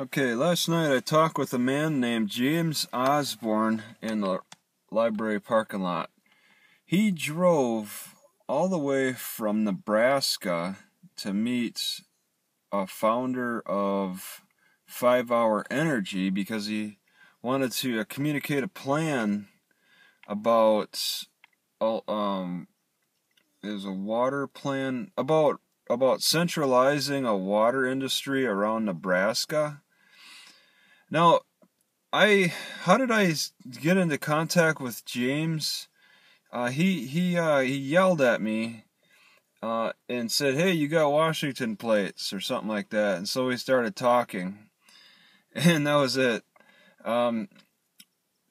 Okay, last night I talked with a man named James Osborne in the library parking lot. He drove all the way from Nebraska to meet a founder of Five Hour Energy because he wanted to uh, communicate a plan about uh, um is a water plan about about centralizing a water industry around Nebraska now, I how did I get into contact with James? Uh, he he uh, he yelled at me uh, and said, "Hey, you got Washington plates or something like that." And so we started talking, and that was it. Um,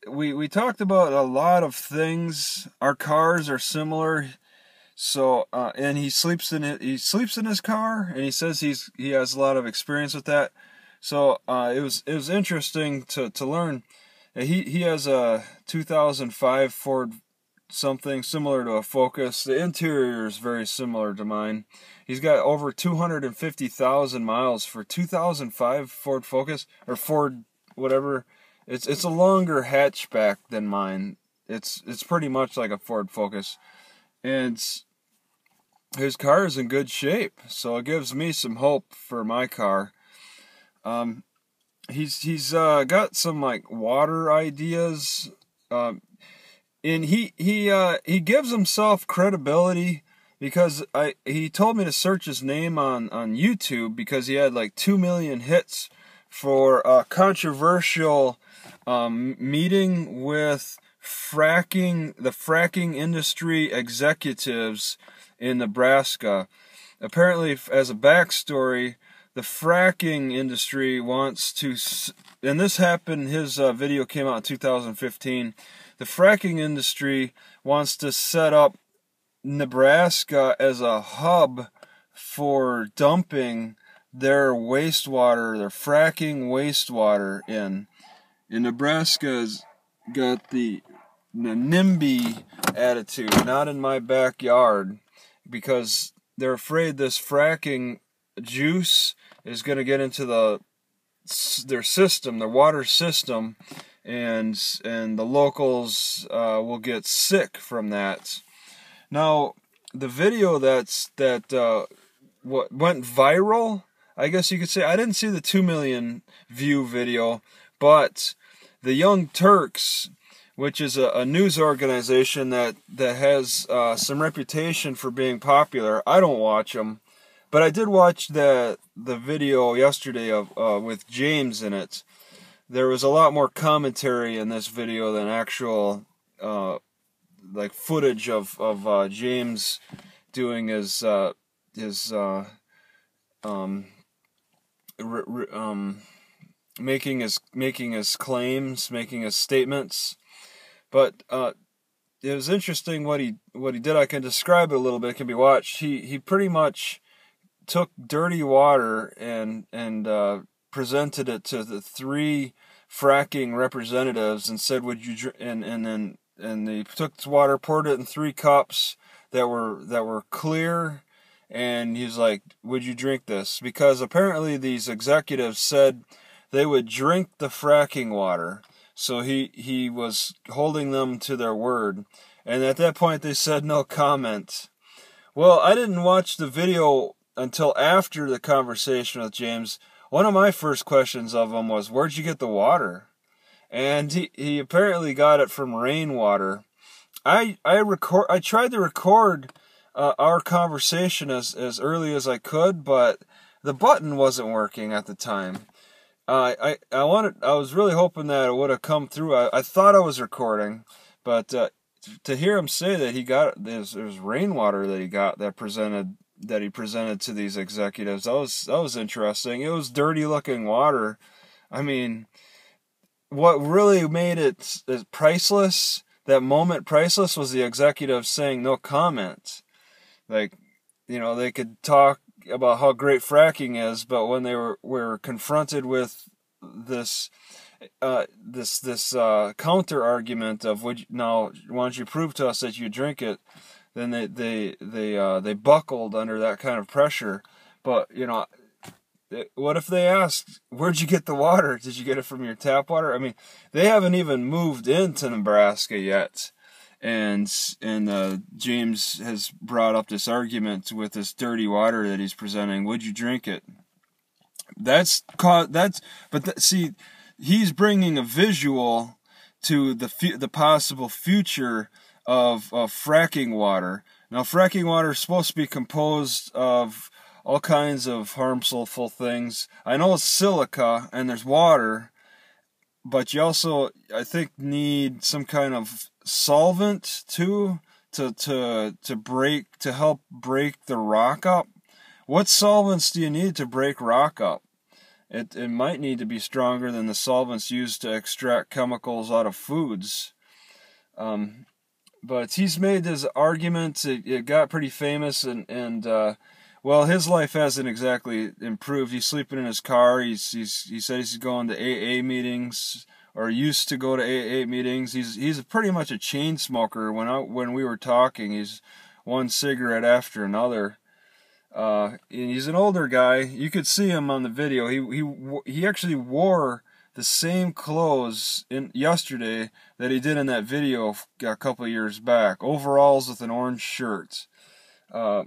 we we talked about a lot of things. Our cars are similar. So uh, and he sleeps in it. He sleeps in his car, and he says he's he has a lot of experience with that. So uh, it was it was interesting to to learn. He he has a 2005 Ford something similar to a Focus. The interior is very similar to mine. He's got over 250,000 miles for 2005 Ford Focus or Ford whatever. It's it's a longer hatchback than mine. It's it's pretty much like a Ford Focus, and his car is in good shape. So it gives me some hope for my car. Um, he's he's uh, got some like water ideas, um, and he he uh, he gives himself credibility because I he told me to search his name on on YouTube because he had like two million hits for a controversial um, meeting with fracking the fracking industry executives in Nebraska. Apparently, as a backstory, the fracking industry wants to, and this happened, his uh, video came out in 2015. The fracking industry wants to set up Nebraska as a hub for dumping their wastewater, their fracking wastewater in. And Nebraska's got the, the NIMBY attitude, not in my backyard, because they're afraid this fracking juice is going to get into the their system, their water system, and and the locals uh, will get sick from that. Now, the video that's that uh, what went viral, I guess you could say. I didn't see the two million view video, but the Young Turks, which is a, a news organization that that has uh, some reputation for being popular. I don't watch them but I did watch the the video yesterday of uh, with James in it. There was a lot more commentary in this video than actual uh, like footage of of uh, James doing his uh, his uh, um, um, making his making his claims, making his statements. But uh, it was interesting what he what he did. I can describe it a little bit. It can be watched. He he pretty much took dirty water and and uh, presented it to the three fracking representatives and said, "Would you?" And and then and they took the water, poured it in three cups that were that were clear, and he's like, "Would you drink this?" Because apparently these executives said they would drink the fracking water. So he he was holding them to their word, and at that point they said no comment. Well, I didn't watch the video until after the conversation with James. One of my first questions of him was, "Where'd you get the water?" And he, he apparently got it from rainwater. I I record I tried to record uh, our conversation as as early as I could, but the button wasn't working at the time. Uh, I I wanted I was really hoping that it would have come through. I, I thought I was recording, but uh, to hear him say that he got there's there's rainwater that he got that presented that he presented to these executives. That was that was interesting. It was dirty looking water. I mean, what really made it priceless, that moment priceless, was the executives saying no comment. Like, you know, they could talk about how great fracking is, but when they were were confronted with this uh, this this uh, counter argument of would you, now why don't you prove to us that you drink it then they they they uh, they buckled under that kind of pressure. But you know, what if they asked, "Where'd you get the water? Did you get it from your tap water?" I mean, they haven't even moved into Nebraska yet, and and uh, James has brought up this argument with this dirty water that he's presenting. Would you drink it? That's that's but th- see, he's bringing a visual to the fu- the possible future of, of fracking water. Now, fracking water is supposed to be composed of all kinds of harmful things. I know it's silica and there's water, but you also, I think, need some kind of solvent too to to to break to help break the rock up. What solvents do you need to break rock up? It it might need to be stronger than the solvents used to extract chemicals out of foods. Um, but he's made his argument. It, it got pretty famous, and and uh, well, his life hasn't exactly improved. He's sleeping in his car. He's he's he says he's going to AA meetings or used to go to AA meetings. He's he's pretty much a chain smoker. When I when we were talking, he's one cigarette after another. Uh, and he's an older guy. You could see him on the video. He he he actually wore the same clothes in yesterday that he did in that video a couple years back. Overalls with an orange shirt. Uh,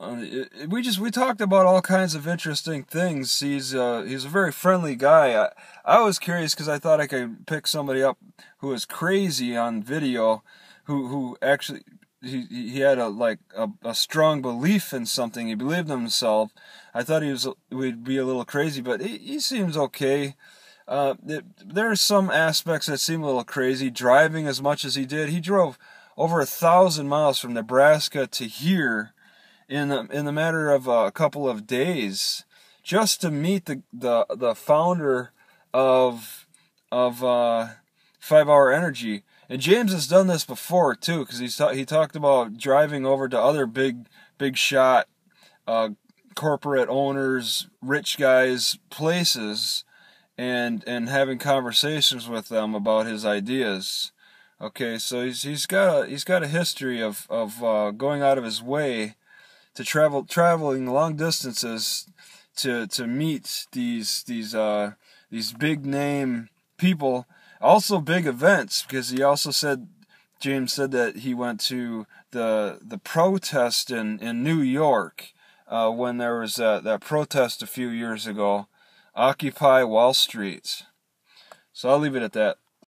uh we just we talked about all kinds of interesting things. He's uh, he's a very friendly guy. I, I was curious because I thought I could pick somebody up who was crazy on video, who who actually he he had a like a, a strong belief in something. He believed in himself. I thought he was would be a little crazy, but he, he seems okay. Uh, it, there are some aspects that seem a little crazy. Driving as much as he did, he drove over a thousand miles from Nebraska to here in the, in the matter of a couple of days just to meet the the, the founder of of uh, Five Hour Energy. And James has done this before too, because he's he talked about driving over to other big big shot uh, corporate owners, rich guys, places, and and having conversations with them about his ideas. Okay, so he's he's got a he's got a history of of uh, going out of his way to travel traveling long distances to to meet these these uh, these big name people also big events because he also said James said that he went to the the protest in in New York uh, when there was that, that protest a few years ago, Occupy Wall Street. So I'll leave it at that.